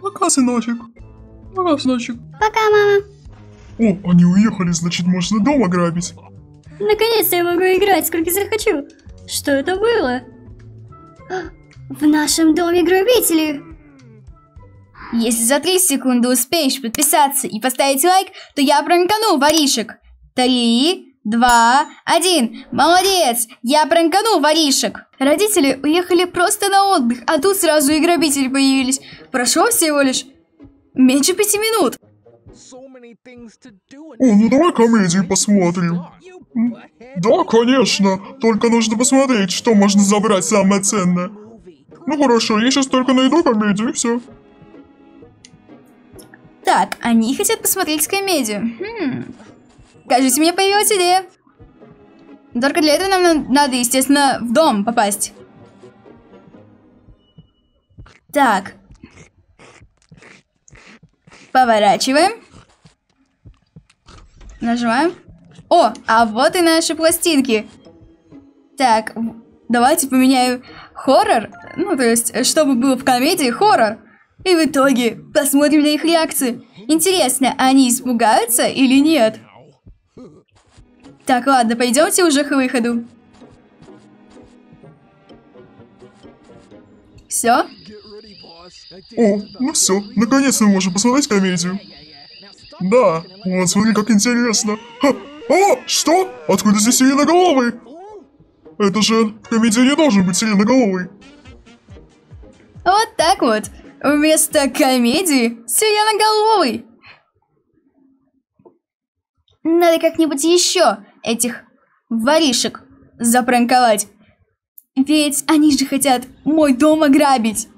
Пока, сыночек. Пока, сыночек. Пока, мама. О, они уехали, значит, можно дома грабить. Наконец-то я могу играть, сколько захочу. Что это было? В нашем доме грабители. Если за 3 секунды успеешь подписаться и поставить лайк, то я пранкану воришек. Три, два, один. Молодец! Я пранкану воришек. Родители уехали просто на отдых, а тут сразу и грабители появились. Прошло всего лишь меньше пяти минут. О, ну давай комедию посмотрим. Да, конечно. Только нужно посмотреть, что можно забрать самое ценное. Ну хорошо, я сейчас только найду комедию и все. Так, они хотят посмотреть комедию. Хм. Кажется, у меня появилась идея. Только для этого нам на- надо, естественно, в дом попасть. Так. Поворачиваем. Нажимаем. О, а вот и наши пластинки. Так, давайте поменяю хоррор. Ну, то есть, чтобы было в комедии хоррор. И в итоге посмотрим на их реакцию. Интересно, они испугаются или нет? Так, ладно, пойдемте уже к выходу. Все? О, ну все, наконец мы можем посмотреть комедию. Да, вот смотри, как интересно. Ха, а, что? Откуда здесь сиреноголовый? Это же в комедии не должен быть сиреноголовый. Вот так вот. Вместо комедии сиреноголовый. Надо как-нибудь еще этих воришек запранковать. Ведь они же хотят мой дом ограбить.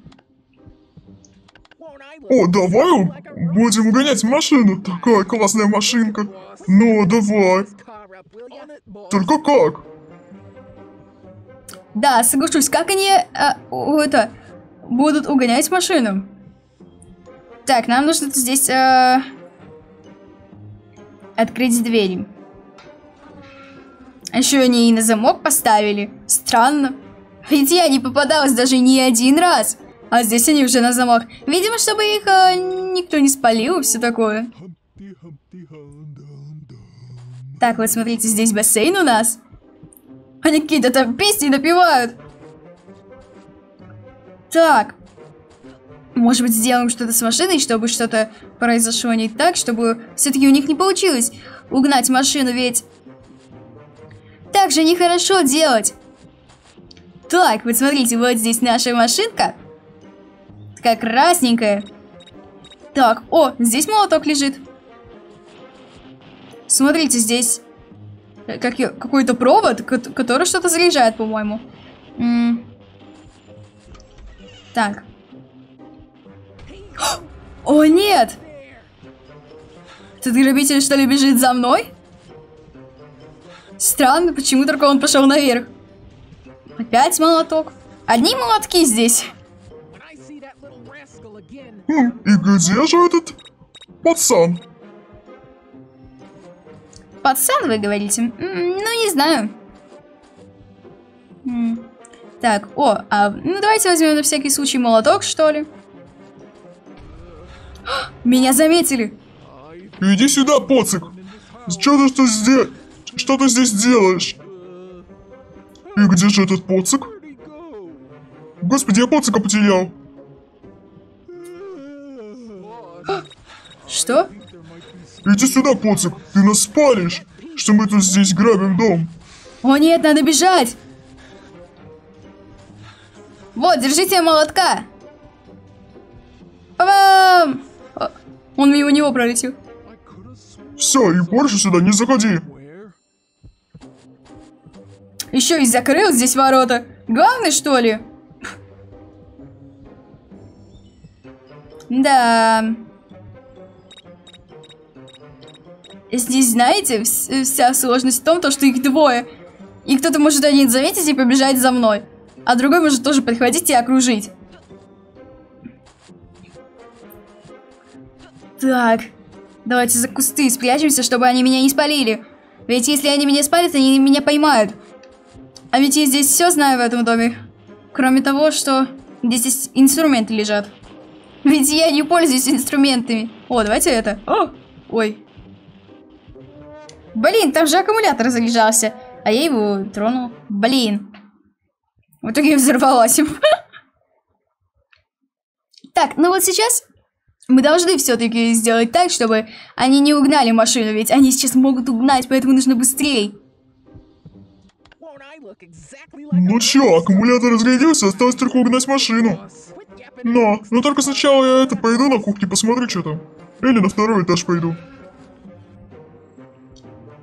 О, давай будем угонять машину. Такая классная машинка. Ну, давай. Только как? Да, соглашусь, как они а, это будут угонять машину? Так, нам нужно здесь а, открыть двери. Еще они и на замок поставили. Странно. Ведь я не попадалась даже ни один раз. А здесь они уже на замок. Видимо, чтобы их а, никто не спалил все такое. Так, вот смотрите, здесь бассейн у нас. Они какие-то там песни напевают. Так. Может быть, сделаем что-то с машиной, чтобы что-то произошло не так, чтобы все-таки у них не получилось угнать машину, ведь... Так же нехорошо делать. Так, вот смотрите, вот здесь наша машинка. Такая красненькая. Так, о, здесь молоток лежит. Смотрите, здесь э, как какой-то провод, кот- который что-то заряжает, по-моему. Так. О, нет! Этот грабитель, что ли, бежит за мной? Странно, почему только он пошел наверх. Опять молоток. Одни молотки здесь. Хм, и где же этот пацан? Пацан, вы говорите? М, Ну, не знаю. М, Так, о, а, ну давайте возьмем на всякий случай молоток, что ли. Меня заметили. Иди сюда, поцик. Что ты что здесь? Что ты здесь делаешь? И где же этот поцик? Господи, я поцика потерял. Что? Иди сюда, поцик. Ты нас спалишь, что мы тут здесь грабим дом. О нет, надо бежать. Вот, держите молотка. О, Он мимо него пролетел. Все, и больше сюда не заходи. Еще и закрыл здесь ворота. Главный, что ли? Да. Здесь, знаете, вс- вся сложность в том, то, что их двое. И кто-то может один заметить и побежать за мной. А другой может тоже подхватить и окружить. Так. Давайте за кусты спрячемся, чтобы они меня не спалили. Ведь если они меня спалят, они меня поймают. А ведь я здесь все знаю в этом доме. Кроме того, что здесь инструменты лежат. Ведь я не пользуюсь инструментами. О, давайте это. О, ой. Блин, там же аккумулятор заряжался. А я его тронул. Блин. В итоге взорвалась. Так, ну вот сейчас мы должны все-таки сделать так, чтобы они не угнали машину, ведь они сейчас могут угнать, поэтому нужно быстрее. Ну чё, аккумулятор разрядился, осталось только угнать машину. Но, но только сначала я это пойду на кухне, посмотрю, что там. Или на второй этаж пойду.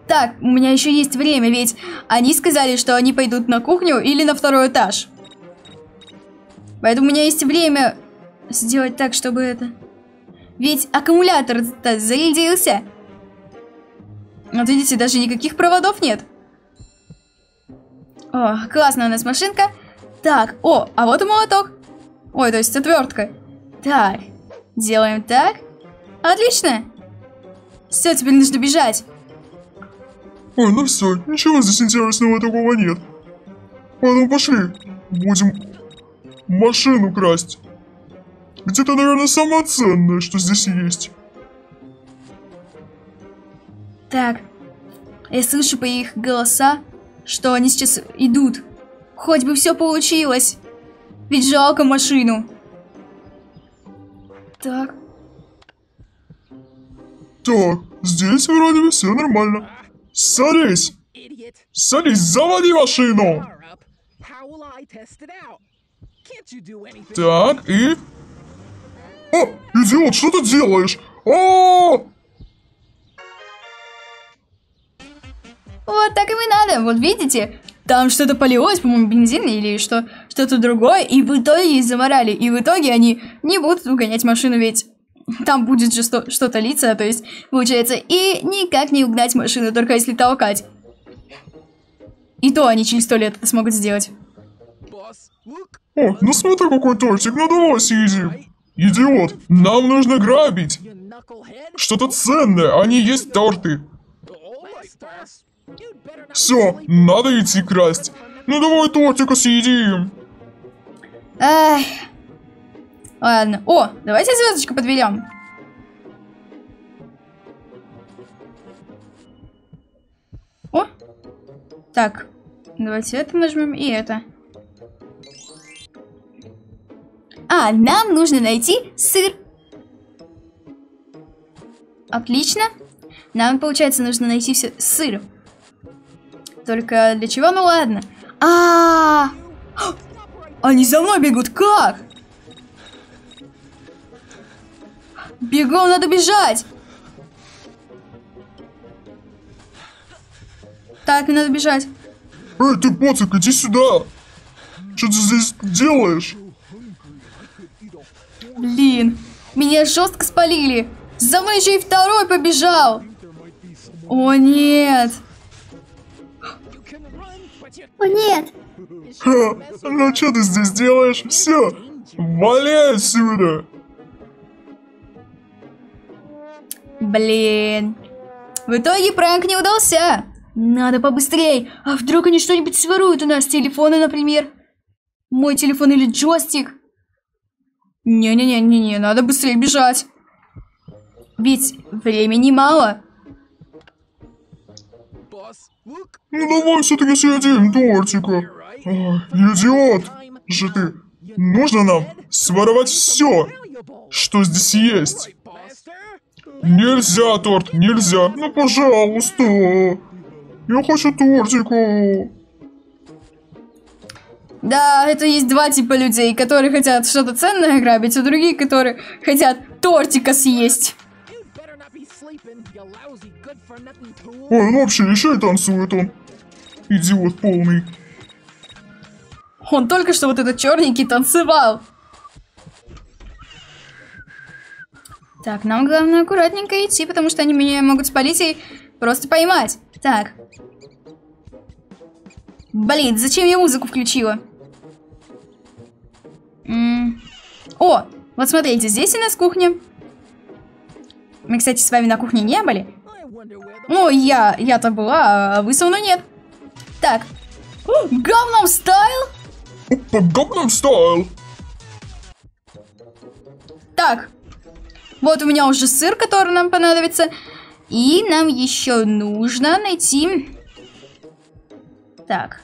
Так, у меня еще есть время, ведь они сказали, что они пойдут на кухню или на второй этаж. Поэтому у меня есть время сделать так, чтобы это... Ведь аккумулятор-то зарядился. Вот видите, даже никаких проводов нет. О, классная у нас машинка. Так, о, а вот и молоток. Ой, то есть отвертка. Так, делаем так. Отлично. Все, теперь нужно бежать. Ой, ну все, ничего здесь интересного такого нет. Поэтому пошли, будем машину красть. Ведь это, наверное, самое ценное, что здесь есть. Так, я слышу по их голоса, что они сейчас идут. Хоть бы все получилось. Ведь жалко машину. Так, Так, здесь вроде бы все нормально. Садись! Садись, заводи машину! Так, и... О, идиот, что ты делаешь? О, вот так им и надо, вот видите? Там что-то полилось, по-моему, бензин или что, что-то другое, и в итоге их заморали. И в итоге они не будут угонять машину, ведь там будет же что- что-то литься, то есть, получается, и никак не угнать машину, только если толкать. И то они через сто лет смогут сделать. О, ну смотри, какой тортик, ну давай съедим. Идиот, нам нужно грабить. Что-то ценное, а не есть торты. Все, надо идти красть. Ну давай тортика съедим. Ай. Ладно. О, давайте звездочку подведем. О. Так. Давайте это нажмем и это. А, нам нужно найти сыр. Отлично. Нам, получается, нужно найти все сыр. Только для чего? Ну ладно. А, -а, -а! Они за мной бегут. Как? Бегом, надо бежать. Так, надо бежать. Эй, ты, поцик, иди сюда. Что ты здесь делаешь? Блин, меня жестко спалили. За мной еще и второй побежал. О, нет. О нет! Ха, ну что ты здесь делаешь? Все, вали отсюда. Блин. В итоге пранк не удался. Надо побыстрей. А вдруг они что-нибудь своруют у нас? Телефоны, например. Мой телефон или джойстик. Не-не-не-не-не, надо быстрее бежать. Ведь времени мало. Ну давай все-таки съедим тортика. Ой, идиот же ты. Нужно нам своровать все, что здесь есть. Нельзя, торт, нельзя. Ну, пожалуйста. Я хочу тортика. Да, это есть два типа людей, которые хотят что-то ценное грабить, а другие, которые хотят тортика съесть. Ой, он вообще еще и танцует он. Идиот полный. Он только что вот этот черненький танцевал. Так, нам главное аккуратненько идти, потому что они меня могут спалить и просто поймать. Так. Блин, зачем я музыку включила? М О, вот смотрите, здесь у нас кухня. Мы, кстати, с вами на кухне не были. Ну, я, я-то была, а вы со мной нет. Так. Говном стайл? Gangnam Style. Так, вот у меня уже сыр, который нам понадобится. И нам еще нужно найти... Так.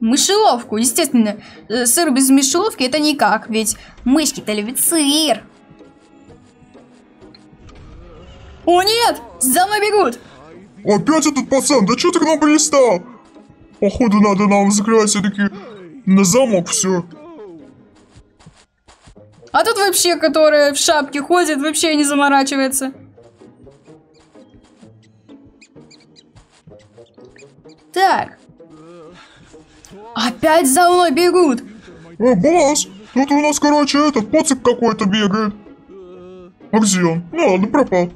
Мышеловку, естественно. э, Сыр без мышеловки это никак, ведь мышки-то любят сыр. О нет! За мной бегут! Опять этот пацан, да чё ты к нам пристал? Походу надо нам закрывать все-таки на замок все. А тут вообще, которая в шапке ходит, вообще не заморачивается. Так. Опять за мной бегут. О, босс, тут у нас, короче, этот поцик какой-то бегает. А где он? Ну ладно, пропал.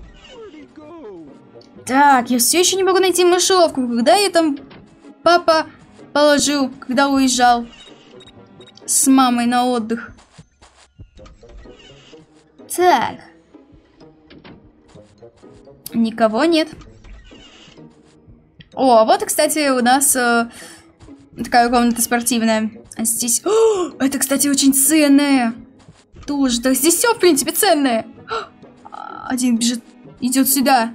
Так, я все еще не могу найти мышеловку. Когда я там папа положил, когда уезжал с мамой на отдых. Так. Никого нет. О, вот, кстати, у нас э, такая комната спортивная. А здесь... О, это, кстати, очень ценное. Тоже, да, здесь все, в принципе, ценное. Один бежит, идет сюда.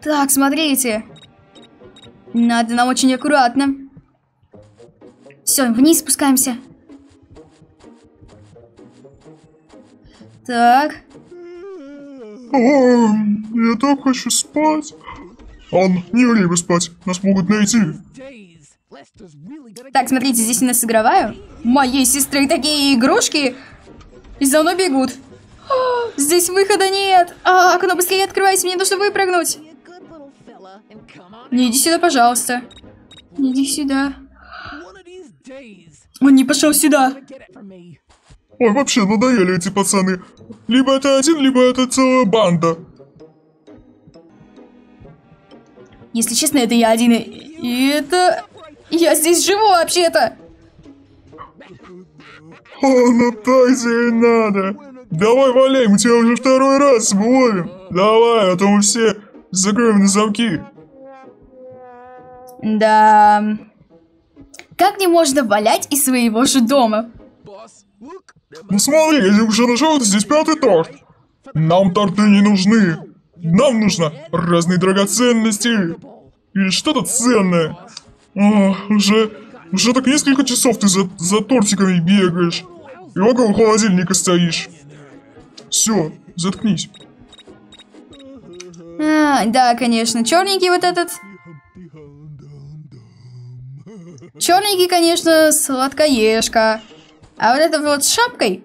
Так, смотрите. Надо нам очень аккуратно. Все, вниз спускаемся. Так. О, я так хочу спать. Ладно, не время спать, нас могут найти. Так, смотрите, здесь у нас игровая. Моей сестры такие игрушки. И за мной бегут. О, здесь выхода нет. А, окно быстрее открывайся, мне нужно выпрыгнуть. Не иди сюда, пожалуйста. Не иди сюда. Он не пошел сюда. Ой, вообще надоели эти пацаны. Либо это один, либо это целая банда. Если честно, это я один. и- это... Я здесь живу вообще-то. О, ну так тебе и надо. Давай валяй, мы тебя уже второй раз ловим. Давай, а то мы все закроем на замки. Да... Как не можно валять из своего же дома? Ну смотри, я уже нашел здесь пятый торт. Нам торты не нужны. Нам нужно разные драгоценности. И что-то ценное. О, уже, уже так несколько часов ты за, за тортиками бегаешь. И около холодильника стоишь. Все, заткнись. А, да, конечно, черненький вот этот. Черненький, конечно, сладкоежка. А вот это вот с шапкой,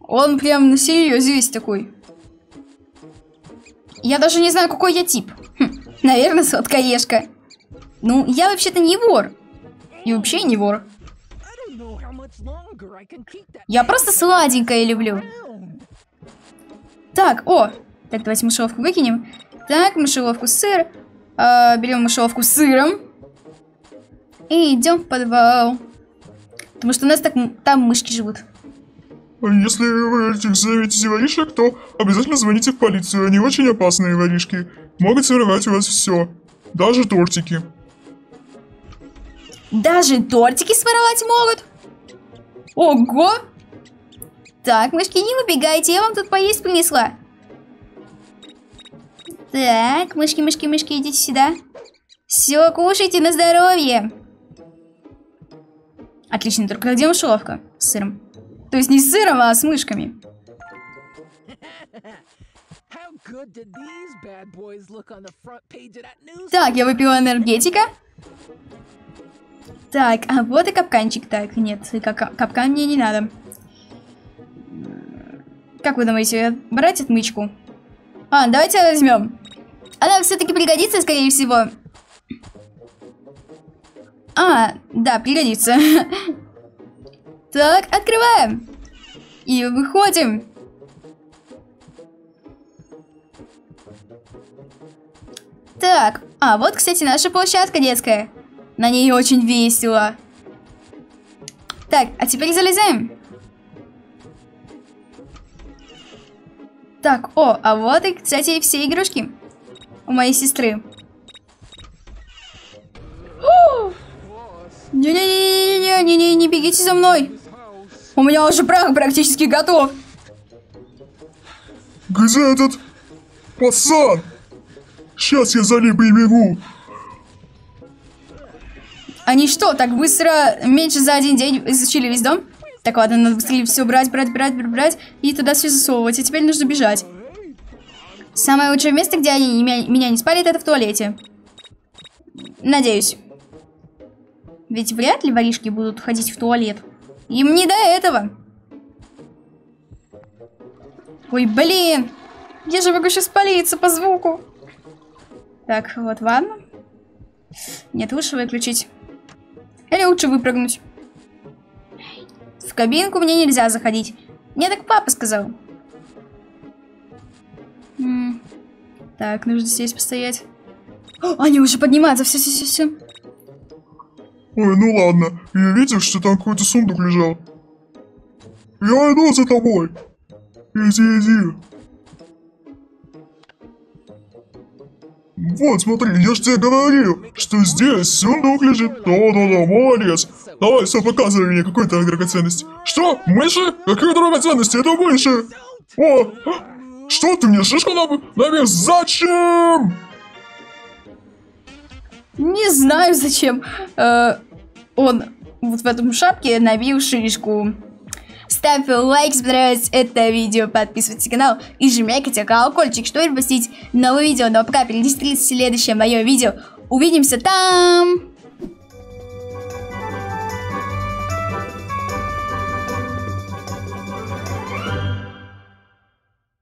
он прям на серьезе весь такой. Я даже не знаю, какой я тип. Хм, наверное, сладкоежка. Ну, я вообще-то не вор. И вообще не вор. Я просто сладенькое люблю. Так, о! Так, давайте мышеловку выкинем. Так, мышеловку сыр. А, берем мышеловку с сыром. И идем в подвал. Потому что у нас так, там мышки живут. Если вы этих заметите воришек, то обязательно звоните в полицию. Они очень опасные воришки. Могут своровать у вас все. Даже тортики. Даже тортики своровать могут? Ого! Так, мышки, не убегайте, я вам тут поесть принесла. Так, мышки, мышки, мышки, идите сюда. Все, кушайте на здоровье. Отлично, только где мышеловка? С сыром. То есть не с сыром, а с мышками. Так, я выпила энергетика. Так, а вот и капканчик. Так, нет, капкан мне не надо. Как вы думаете, брать отмычку? А, давайте возьмем. Она все-таки пригодится, скорее всего. А, да, пригодится. Так, открываем. И выходим. Так, а вот, кстати, наша площадка детская. На ней очень весело. Так, а теперь залезаем. Так, о, а вот и, кстати, все игрушки у моей сестры. О! Не-не-не-не-не, не-не, не бегите за мной. У меня уже прах практически готов. Где этот пацан? Сейчас я за ним прибегу. Они что, так быстро, меньше за один день изучили весь дом? Так, ладно, надо быстрее все брать, брать, брать, брать, брать и туда все засовывать. А теперь нужно бежать. Самое лучшее место, где они меня, меня не спалят, это в туалете. Надеюсь. Ведь вряд ли воришки будут ходить в туалет. Им не до этого. Ой, блин. Я же могу сейчас спалиться по звуку. Так, вот ванна. Нет, лучше выключить. Или лучше выпрыгнуть. В кабинку мне нельзя заходить. Мне так папа сказал. Так, нужно здесь постоять. О, они уже поднимаются, все, все, все, все. Ой, ну ладно. Я видел, что там какой-то сундук лежал. Я иду за тобой. Иди, иди. Вот, смотри, я ж тебе говорил, что здесь сундук лежит. Да-да-да, молодец. Давай, все, показывай мне какую-то драгоценность. Что? Мыши? Какие драгоценности? Это мыши. О, что ты мне шишку на... навес? Зачем? Не знаю зачем. Э, он вот в этом шапке набил шишку. Ставь лайк, если понравилось это видео, подписывайтесь на канал и жмякайте колокольчик, чтобы пропустить новые видео. Ну а пока перейдите в следующее мое видео. Увидимся там!